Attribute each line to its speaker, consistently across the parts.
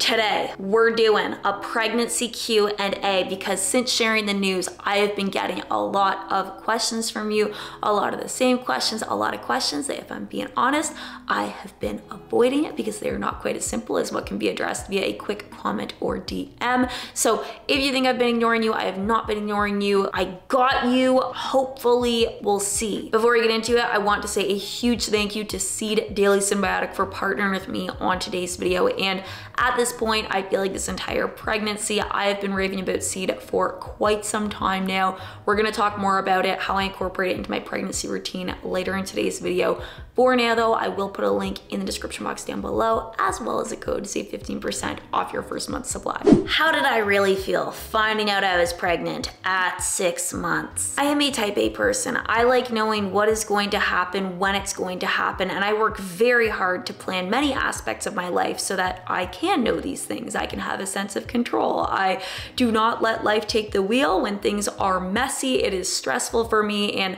Speaker 1: Today, we're doing a pregnancy Q&A because since sharing the news, I have been getting a lot of questions from you, a lot of the same questions, a lot of questions that if I'm being honest, I have been avoiding it because they are not quite as simple as what can be addressed via a quick comment or DM. So if you think I've been ignoring you, I have not been ignoring you. I got you, hopefully we'll see. Before we get into it, I want to say a huge thank you to Seed Daily Synbiotic for partnering with me on today's video. And at this point, I feel like this entire pregnancy, I have been raving about seed for quite some time now. We're gonna talk more about it, how I incorporate it into my pregnancy routine later in today's video. For now though, I will put a link in the description box down below, as well as a code to save 15% off your first month supply. How did I really feel finding out I was pregnant at six months? I am a type A person. I like knowing what is going to happen, when it's going to happen, and I work very hard to plan many aspects of my life so that I can know these things. I can have a sense of control. I do not let life take the wheel when things are messy. It is stressful for me and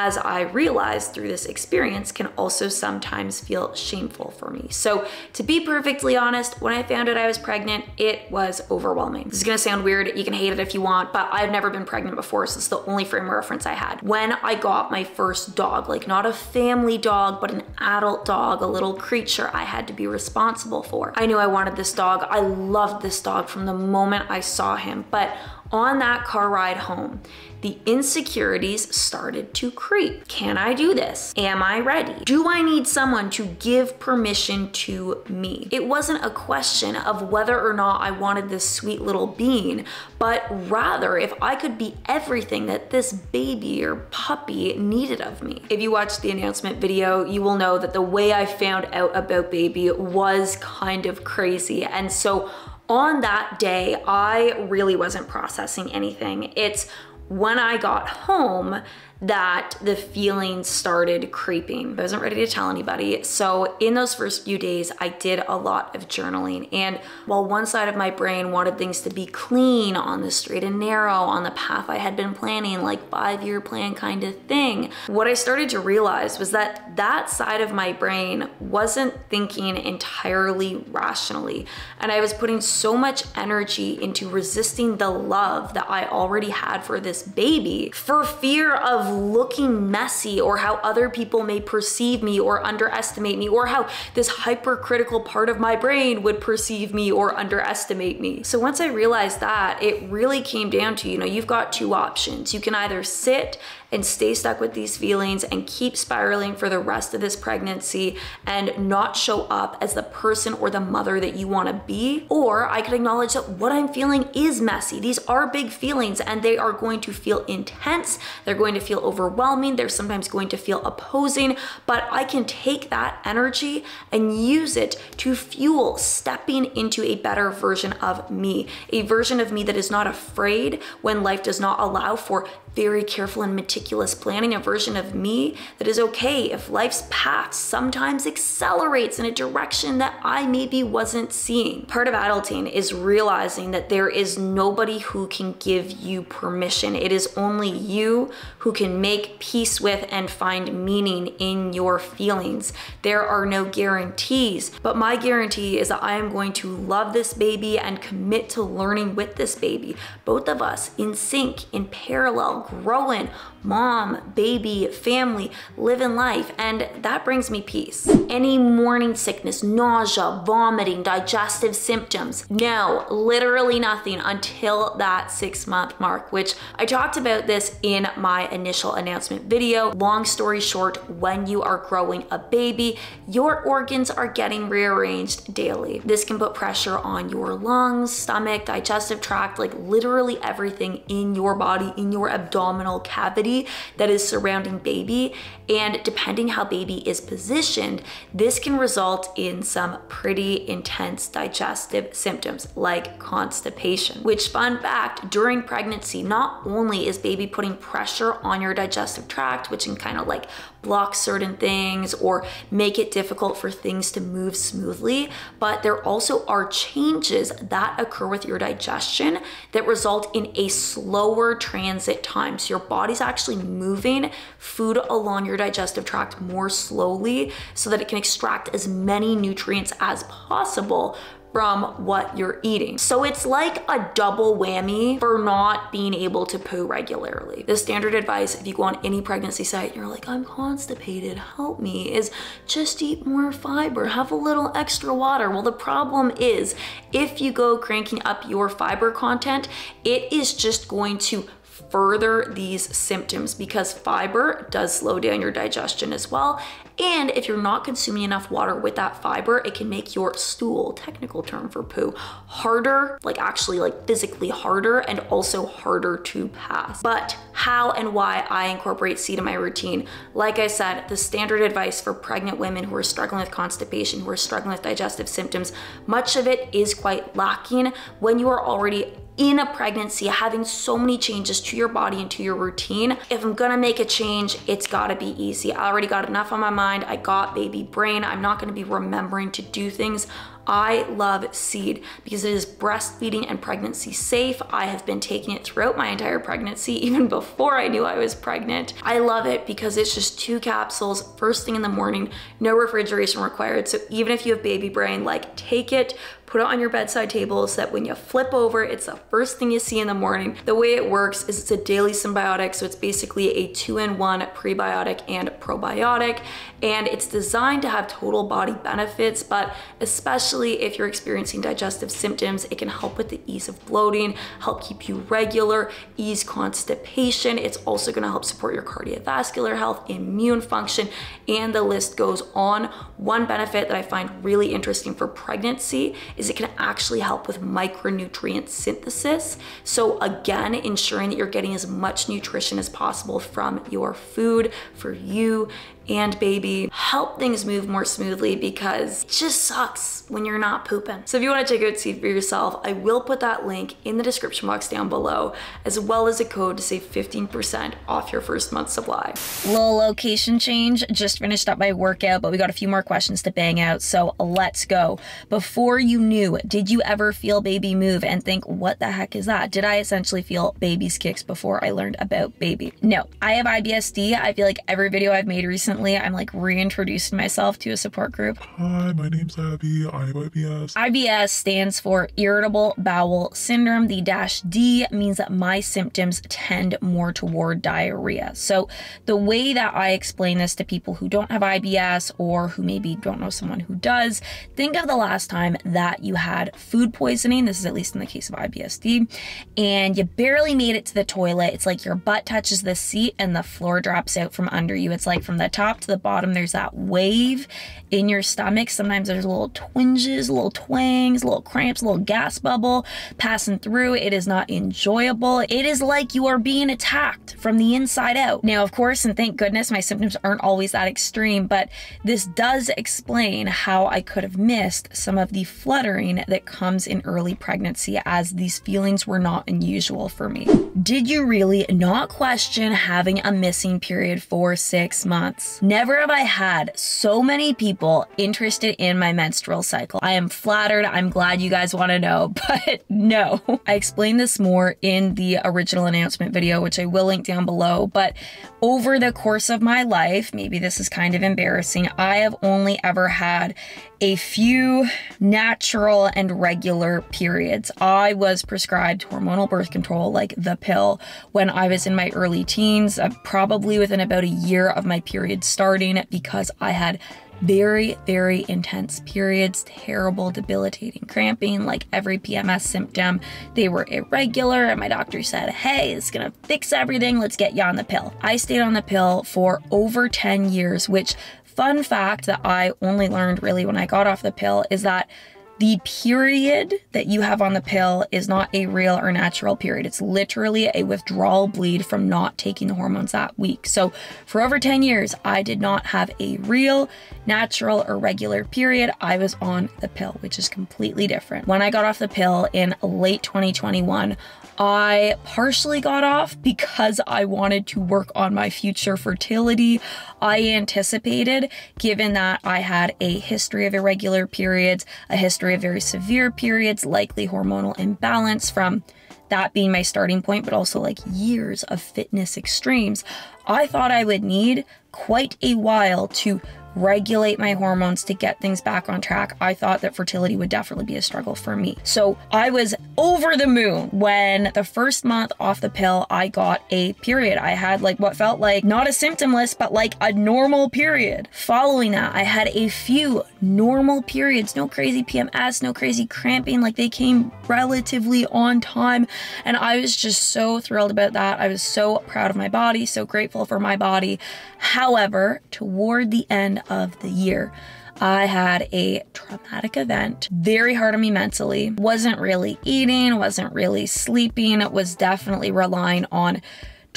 Speaker 1: as I realized through this experience, can also sometimes feel shameful for me. So to be perfectly honest, when I found out I was pregnant, it was overwhelming. This is gonna sound weird, you can hate it if you want, but I've never been pregnant before, so it's the only frame of reference I had. When I got my first dog, like not a family dog, but an adult dog, a little creature I had to be responsible for. I knew I wanted this dog. I loved this dog from the moment I saw him, but on that car ride home, the insecurities started to creep. Can I do this? Am I ready? Do I need someone to give permission to me? It wasn't a question of whether or not I wanted this sweet little bean, but rather if I could be everything that this baby or puppy needed of me. If you watched the announcement video, you will know that the way I found out about baby was kind of crazy. And so on that day, I really wasn't processing anything. It's when I got home that the feelings started creeping. I wasn't ready to tell anybody. So in those first few days, I did a lot of journaling. And while one side of my brain wanted things to be clean on the straight and narrow, on the path I had been planning, like five year plan kind of thing, what I started to realize was that that side of my brain wasn't thinking entirely rationally. And I was putting so much energy into resisting the love that I already had for this baby for fear of looking messy or how other people may perceive me or underestimate me or how this hypercritical part of my brain would perceive me or underestimate me. So once I realized that, it really came down to, you know, you've got two options. You can either sit and stay stuck with these feelings and keep spiraling for the rest of this pregnancy and not show up as the person or the mother that you want to be. Or I could acknowledge that what I'm feeling is messy. These are big feelings and they are going to feel intense. They're going to feel overwhelming. They're sometimes going to feel opposing, but I can take that energy and use it to fuel stepping into a better version of me, a version of me that is not afraid when life does not allow for very careful and meticulous planning, a version of me that is okay if life's path sometimes accelerates in a direction that I maybe wasn't seeing. Part of adulting is realizing that there is nobody who can give you permission. It is only you who can make peace with and find meaning in your feelings. There are no guarantees, but my guarantee is that I am going to love this baby and commit to learning with this baby. Both of us in sync, in parallel, growing, mom, baby, family, living life, and that brings me peace. Any morning sickness, nausea, vomiting, digestive symptoms, no, literally nothing until that six month mark, which I talked about this in my initial announcement video. Long story short, when you are growing a baby, your organs are getting rearranged daily. This can put pressure on your lungs, stomach, digestive tract, like literally everything in your body, in your abdomen abdominal cavity that is surrounding baby. And depending how baby is positioned, this can result in some pretty intense digestive symptoms like constipation. Which fun fact, during pregnancy, not only is baby putting pressure on your digestive tract, which can kind of like block certain things or make it difficult for things to move smoothly, but there also are changes that occur with your digestion that result in a slower transit time. So your body's actually moving food along your digestive tract more slowly so that it can extract as many nutrients as possible
Speaker 2: from what you're eating. So it's like a double whammy for not being able to poo regularly. The standard advice if you go on any pregnancy site, and you're like, I'm constipated, help me, is just eat more fiber, have a little extra water. Well, the problem is if you go cranking up your fiber content, it is just going to further these symptoms because fiber does slow down your digestion as well. And if you're not consuming enough water with that fiber, it can make your stool, technical term for poo, harder, like actually like physically harder and also harder to pass. But how and why I incorporate seed in my routine. Like I said, the standard advice for pregnant women who are struggling with constipation, who are struggling with digestive symptoms, much of it is quite lacking when you are already in a pregnancy, having so many changes to your body and to your routine. If I'm gonna make a change, it's gotta be easy. I already got enough on my mind. I got baby brain. I'm not gonna be remembering to do things I love seed because it is breastfeeding and pregnancy safe. I have been taking it throughout my entire pregnancy, even before I knew I was pregnant. I love it because it's just two capsules first thing in the morning, no refrigeration required. So even if you have baby brain, like take it, put it on your bedside table so that when you flip over, it's the first thing you see in the morning. The way it works is it's a daily synbiotic, so it's basically a two-in-one prebiotic and probiotic, and it's designed to have total body benefits, but especially if you're experiencing digestive symptoms, it can help with the ease of bloating, help keep you regular, ease constipation. It's also gonna help support your cardiovascular health, immune function, and the list goes on. One benefit that I find really interesting for pregnancy is it can actually help with micronutrient synthesis. So again, ensuring that you're getting as much nutrition as possible from your food for you and baby help things move more smoothly because it just sucks when you're not pooping. So if you wanna check out Seed for yourself, I will put that link in the description box down below, as well as a code to save 15% off your first month supply.
Speaker 1: Little location change, just finished up my workout, but we got a few more questions to bang out, so let's go. Before you knew, did you ever feel baby move and think, what the heck is that? Did I essentially feel baby's kicks before I learned about baby? No, I have IBSD. I feel like every video I've made recently recently I'm like reintroducing myself to a support group.
Speaker 3: Hi, my name's Abby. I have IBS.
Speaker 1: IBS stands for Irritable Bowel Syndrome. The dash D means that my symptoms tend more toward diarrhea. So the way that I explain this to people who don't have IBS or who maybe don't know someone who does, think of the last time that you had food poisoning. This is at least in the case of IBSD, and you barely made it to the toilet. It's like your butt touches the seat and the floor drops out from under you. It's like from the top top to the bottom, there's that wave in your stomach. Sometimes there's little twinges, little twangs, little cramps, little gas bubble passing through. It is not enjoyable. It is like you are being attacked from the inside out. Now, of course, and thank goodness my symptoms aren't always that extreme, but this does explain how I could have missed some of the fluttering that comes in early pregnancy as these feelings were not unusual for me. Did you really not question having a missing period for six months? Never have I had so many people interested in my menstrual cycle. I am flattered. I'm glad you guys want to know, but no. I explained this more in the original announcement video, which I will link down below, but over the course of my life, maybe this is kind of embarrassing, I have only ever had a few natural and regular periods. I was prescribed hormonal birth control, like the pill, when I was in my early teens, uh, probably within about a year of my period starting, because I had very, very intense periods, terrible, debilitating cramping, like every PMS symptom. They were irregular, and my doctor said, Hey, it's gonna fix everything, let's get you on the pill. I stayed on the pill for over 10 years, which fun fact that I only learned really when I got off the pill is that the period that you have on the pill is not a real or natural period. It's literally a withdrawal bleed from not taking the hormones that week. So, for over 10 years, I did not have a real, natural, or regular period. I was on the pill, which is completely different. When I got off the pill in late 2021, I partially got off because I wanted to work on my future fertility. I anticipated, given that I had a history of irregular periods, a history of very severe periods, likely hormonal imbalance from that being my starting point, but also like years of fitness extremes, I thought I would need quite a while to regulate my hormones to get things back on track, I thought that fertility would definitely be a struggle for me. So I was over the moon when the first month off the pill, I got a period. I had like what felt like not a symptom list, but like a normal period. Following that, I had a few normal periods, no crazy PMS, no crazy cramping, like they came relatively on time. And I was just so thrilled about that. I was so proud of my body, so grateful for my body. However, toward the end of the year, I had a traumatic event, very hard on me mentally. Wasn't really eating, wasn't really sleeping, was definitely relying on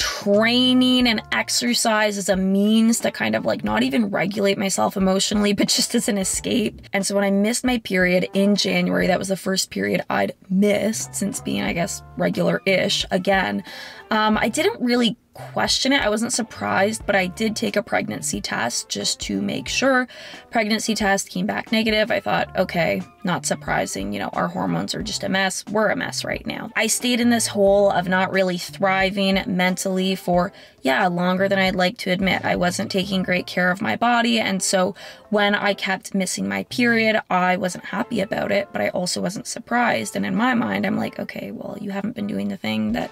Speaker 1: training and exercise as a means to kind of like not even regulate myself emotionally, but just as an escape. And so when I missed my period in January, that was the first period I'd missed since being, I guess, regular ish again. Um, I didn't really question it. I wasn't surprised, but I did take a pregnancy test just to make sure. Pregnancy test came back negative. I thought, okay, not surprising. You know, our hormones are just a mess. We're a mess right now. I stayed in this hole of not really thriving mentally for, yeah, longer than I'd like to admit. I wasn't taking great care of my body. And so when I kept missing my period, I wasn't happy about it, but I also wasn't surprised. And in my mind, I'm like, okay, well, you haven't been doing the thing that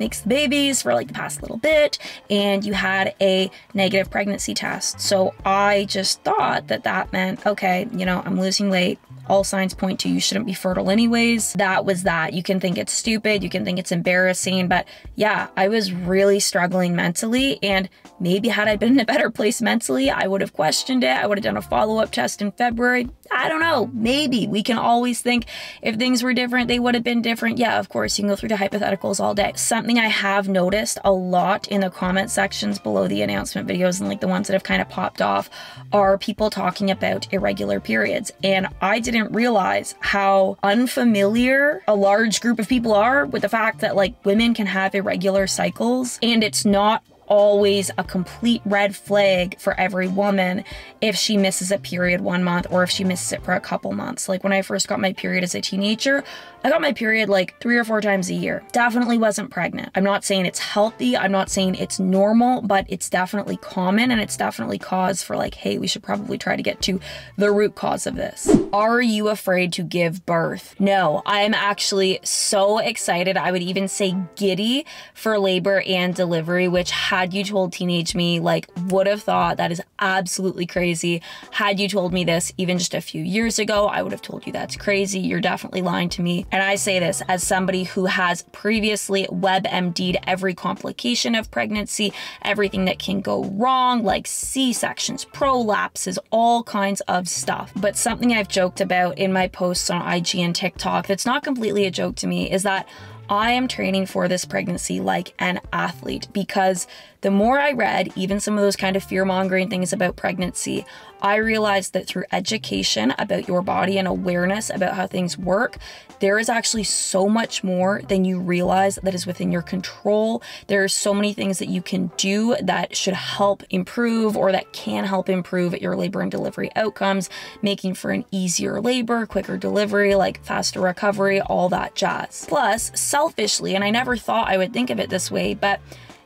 Speaker 1: makes the babies for like the past little bit and you had a negative pregnancy test. So I just thought that that meant, okay, you know, I'm losing weight. All signs point to you shouldn't be fertile anyways. That was that. You can think it's stupid, you can think it's embarrassing, but yeah, I was really struggling mentally. And maybe had I been in a better place mentally, I would have questioned it. I would have done a follow up test in February. I don't know. Maybe we can always think if things were different, they would have been different. Yeah, of course, you can go through the hypotheticals all day. Something I have noticed a lot in the comment sections below the announcement videos and like the ones that have kind of popped off are people talking about irregular periods. And I didn't realize how unfamiliar a large group of people are with the fact that like women can have irregular cycles and it's not always a complete red flag for every woman if she misses a period one month or if she misses it for a couple months. Like when I first got my period as a teenager, I got my period like three or four times a year. Definitely wasn't pregnant. I'm not saying it's healthy, I'm not saying it's normal, but it's definitely common and it's definitely cause for like, hey, we should probably try to get to the root cause of this. Are you afraid to give birth? No, I am actually so excited. I would even say giddy for labor and delivery, which has had you told teenage me, like, would have thought that is absolutely crazy. Had you told me this even just a few years ago, I would have told you that's crazy. You're definitely lying to me. And I say this as somebody who has previously WebMD'd every complication of pregnancy, everything that can go wrong, like C sections, prolapses, all kinds of stuff. But something I've joked about in my posts on IG and TikTok that's not completely a joke to me is that I am training for this pregnancy like an athlete because the more I read, even some of those kind of fear mongering things about pregnancy, I realized that through education about your body and awareness about how things work, there is actually so much more than you realize that is within your control. There are so many things that you can do that should help improve or that can help improve your labor and delivery outcomes, making for an easier labor, quicker delivery, like faster recovery, all that jazz. Plus, selfishly, and I never thought I would think of it this way, but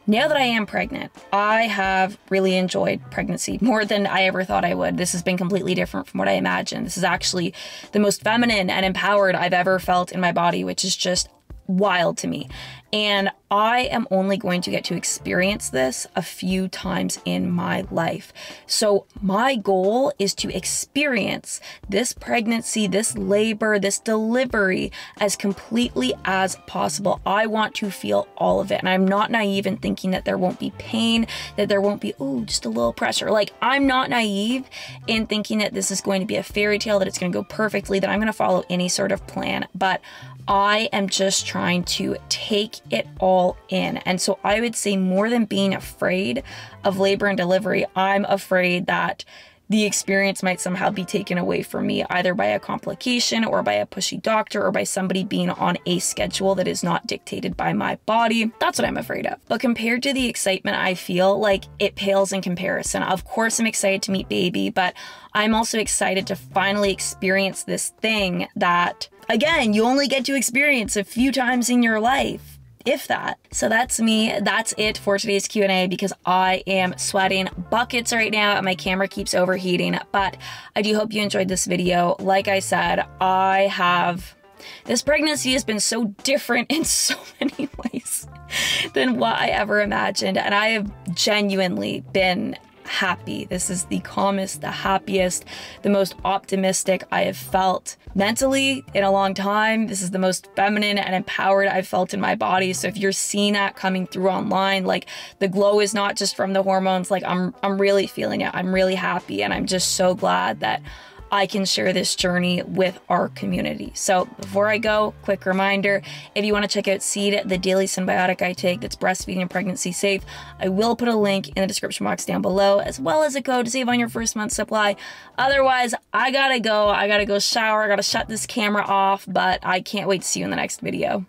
Speaker 1: now that I am pregnant, I have really enjoyed pregnancy more than I ever thought I would. This has been completely different from what I imagined. This is actually the most feminine and empowered I've ever felt in my body, which is just wild to me. And I am only going to get to experience this a few times in my life. So, my goal is to experience this pregnancy, this labor, this delivery as completely as possible. I want to feel all of it. And I'm not naive in thinking that there won't be pain, that there won't be, oh, just a little pressure. Like, I'm not naive in thinking that this is going to be a fairy tale, that it's going to go perfectly, that I'm going to follow any sort of plan. But I am just trying to take it all in. And so I would say, more than being afraid of labor and delivery, I'm afraid that the experience might somehow be taken away from me either by a complication or by a pushy doctor or by somebody being on a schedule that is not dictated by my body. That's what I'm afraid of. But compared to the excitement I feel, like it pales in comparison. Of course, I'm excited to meet baby, but I'm also excited to finally experience this thing that, again, you only get to experience a few times in your life if that. So that's me. That's it for today's Q&A because I am sweating buckets right now and my camera keeps overheating. But I do hope you enjoyed this video. Like I said, I have this pregnancy has been so different in so many ways than what I ever imagined. And I have genuinely been happy. This is the calmest, the happiest, the most optimistic I have felt mentally in a long time. This is the most feminine and empowered I've felt in my body. So if you're seeing that coming through online, like the glow is not just from the hormones, like I'm I'm really feeling it. I'm really happy and I'm just so glad that I can share this journey with our community. So before I go, quick reminder, if you want to check out Seed, the daily synbiotic I take that's breastfeeding and pregnancy safe, I will put a link in the description box down below, as well as a code to save on your first month supply. Otherwise, I gotta go. I gotta go shower. I gotta shut this camera off, but I can't wait to see you in the next video.